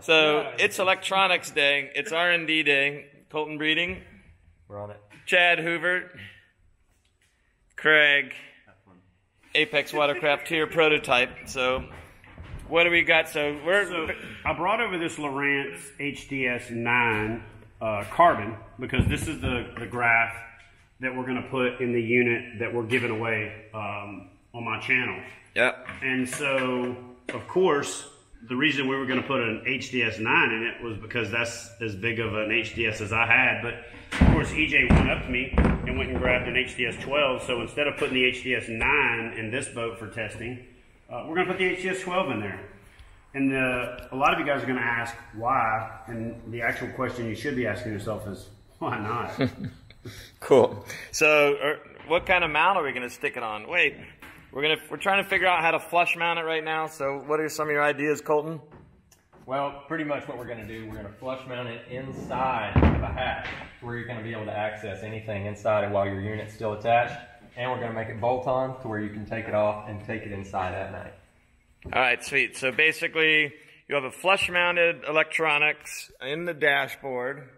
So it's electronics day. It's R and D day. Colton Breeding, We're on it. Chad Hoover, Craig, Apex Watercraft Tyr prototype. So what do we got? So we're So I brought over this Lowrance HDS 9 uh, carbon because this is the, the graph that we're going to put in the unit that we're giving away um, on my channel. yep. And so, of course, the reason we were going to put an HDS 9 in it was because that's as big of an HDS as I had. But of course, EJ went up to me and went and grabbed an HDS 12. So instead of putting the HDS 9 in this boat for testing, uh, we're going to put the HDS 12 in there. And the, a lot of you guys are going to ask why. And the actual question you should be asking yourself is, why not? Cool. So, er, what kind of mount are we going to stick it on? Wait, we're gonna we're trying to figure out how to flush mount it right now. So, what are some of your ideas, Colton? Well, pretty much what we're going to do, we're going to flush mount it inside of a hatch where you're going to be able to access anything inside it while your unit's still attached. And we're going to make it bolt on to where you can take it off and take it inside at night. All right, sweet. So basically, you have a flush-mounted electronics in the dashboard,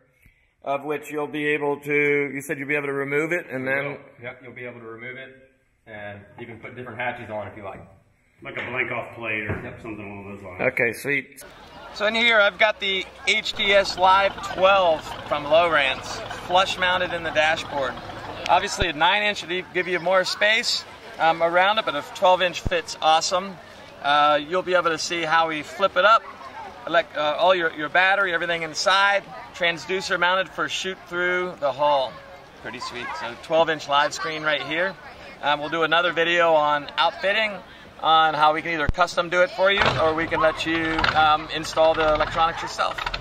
of which you'll be able to. You said you'll be able to remove it, and then Yep, you'll be able to remove it and you can put different hatches on if you like. like a blank off plate or something along those lines. Okay, sweet. So in here, I've got the HDS Live 12 from Lowrance, flush mounted in the dashboard. Obviously, a 9 inch would give you more space um, around it, but a 12 inch fits awesome. Uh, you'll be able to see how we flip it up, elect, uh, all your, your battery, everything inside, transducer mounted for shoot through the hull. Pretty sweet. So 12 inch live screen right here. Um, we'll do another video on outfitting, on how we can either custom do it for you or we can let you um, install the electronics yourself.